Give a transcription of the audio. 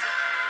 Yes.